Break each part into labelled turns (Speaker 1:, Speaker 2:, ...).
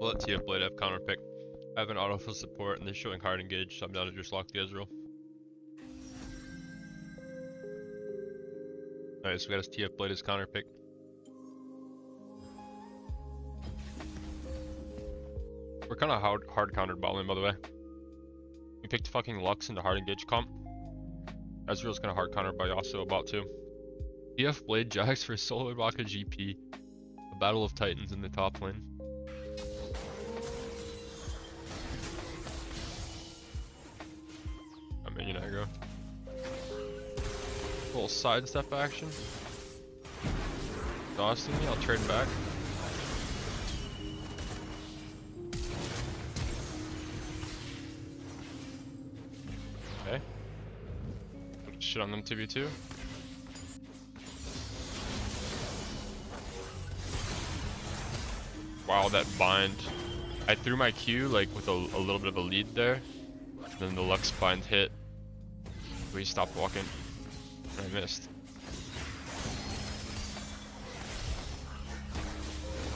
Speaker 1: I'll let TF Blade have counter pick. I have an auto for support and they're showing hard engage, so I'm down to just lock the Ezreal. Alright, so we got his TF Blade as counter pick. We're kind of hard, hard countered bot by the way. We picked fucking Lux into hard engage comp. Ezreal's kind of hard countered by Yasuo about too. TF Blade Jax for Solo Baka GP. A battle of titans in the top lane. Little sidestep action. Dosting me, I'll turn back. Okay. Shit on them 2v2. Wow, that bind. I threw my Q like with a, a little bit of a lead there. Then the Lux bind hit. We stopped walking. I missed.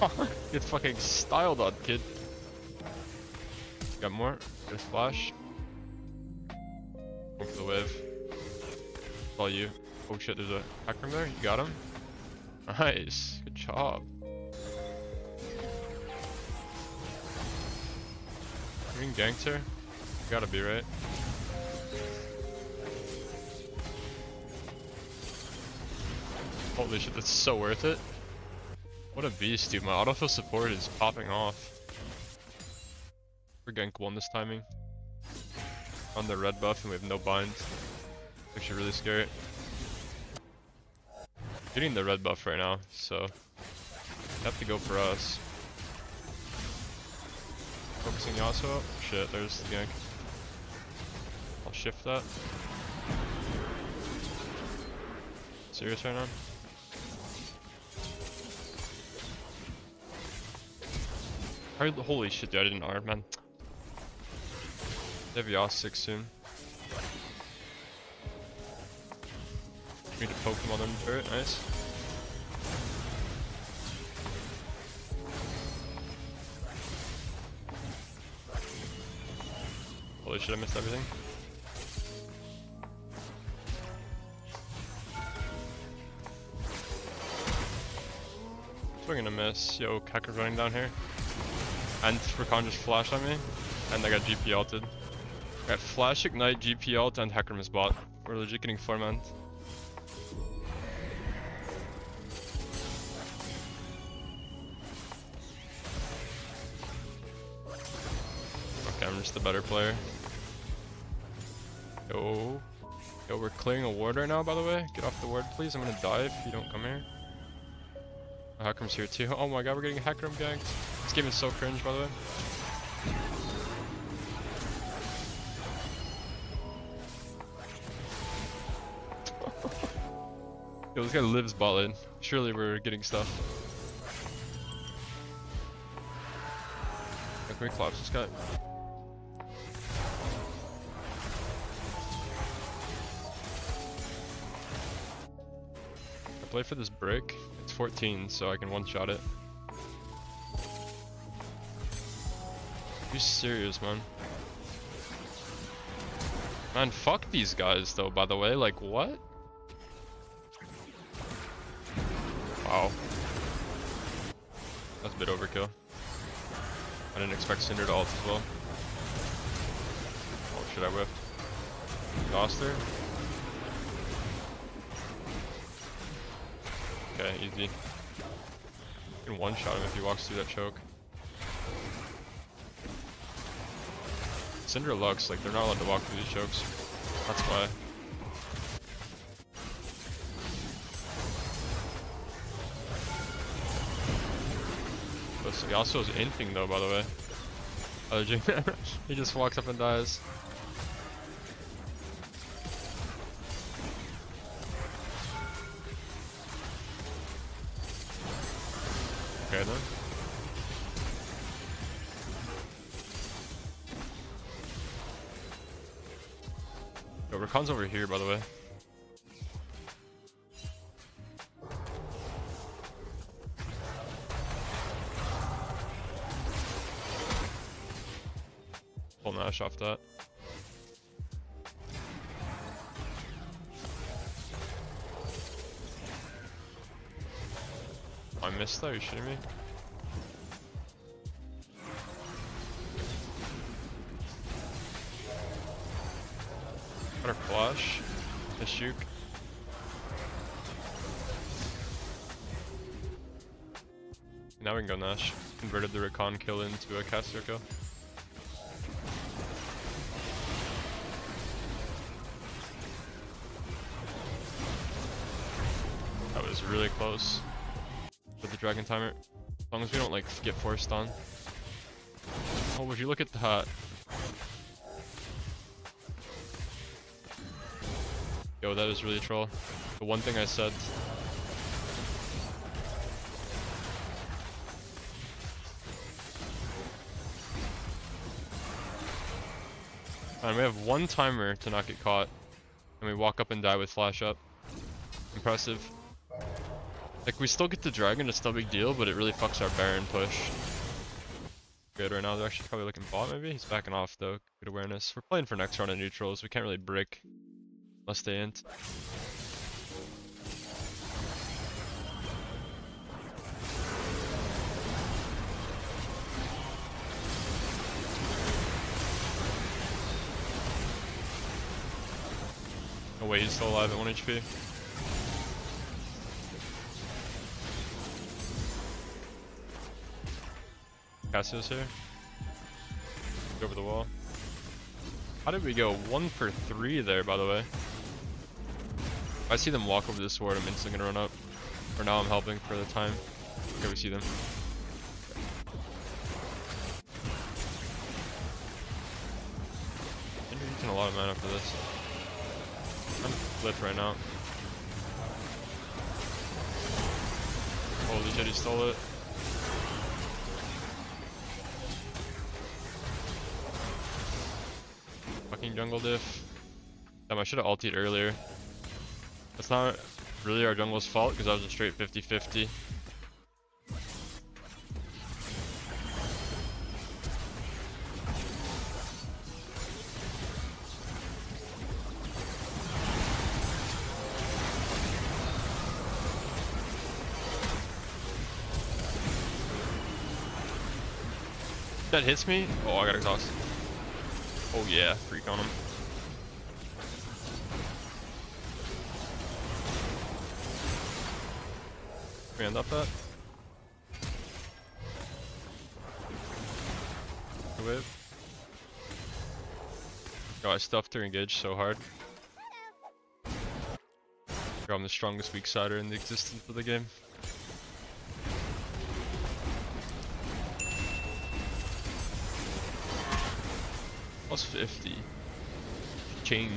Speaker 1: Get fucking styled on, kid. Got more? Got a splash? Go for the wave. It's all you. Oh shit, there's a hacker there. You got him? Nice. Good job. Ganked here? You gotta be, right? Holy shit, that's so worth it. What a beast, dude. My autofill support is popping off. We're gank one this timing. On the red buff and we have no bind. Actually really scary. Getting the red buff right now, so have to go for us. Focusing Yasuo. Shit, there's the gank. I'll shift that. Serious right now? Holy shit, dude, I didn't R, man. They have Yas 6 soon. Need to poke him on them turret, nice. Holy shit, I missed everything. Swinging a miss. Yo, Kekka running down here. And Rakan just flashed on me. And I got GP ulted. I got Flash Ignite, GP ult, and Hacker bot. We're legit getting 4 man. Okay, I'm just the better player. Yo. Yo, we're clearing a ward right now, by the way. Get off the ward, please. I'm gonna die if you don't come here. Hacker's here too. Oh my god, we're getting Hacker ganked. Game is so cringe, by the way. Yo, this guy lives bot lane. Surely we're getting stuff. Can we collapse this guy? I play for this brick. It's 14, so I can one-shot it. You serious, man? Man, fuck these guys, though, by the way. Like, what? Wow. That's a bit overkill. I didn't expect Syndra to ult as well. Oh shit, I whiffed. Lost her. Okay, easy. You can one-shot him if he walks through that choke. Syndra Lux, like, they're not allowed to walk through these chokes. That's why. Yasuo's infing though, by the way. He just walks up and dies. Okay then. Yo, Rakan's over here, by the way. Pull Nash off that. Oh, I missed that, are you shitting me? Got her flash. The shoot. Now we can go Nash. Converted the Rakan kill into a caster kill. That was really close. With the dragon timer. As long as we don't like get forced on. Oh, would you look at that? Yo, that is really troll. The one thing I said. And we have one timer to not get caught. And we walk up and die with flash up. Impressive. Like, we still get the dragon, it's no big deal, but it really fucks our Baron push. Good right now, they're actually probably looking bot maybe? He's backing off though, good awareness. We're playing for next round of neutrals, we can't really brick. Unless they int. Oh wait, he's still alive at 1 HP. Cassio's here. Over the wall. How did we go? One for three there, by the way. I see them walk over the sword, I'm instantly gonna run up. For now, I'm helping for the time. Okay, we see them. You're using a lot of mana for this. I'm flipped right now. Holy shit, he stole it. Fucking jungle diff. Damn, I should have ulted earlier. That's not really our jungle's fault because I was a straight 50-50. That hits me? Oh, I got exhaust. Oh yeah, freak on him. Command up that. Whip. Oh, Yo, I stuffed her engage so hard. Yo, I'm the strongest weak sider in the existence of the game. Plus 50. Chain.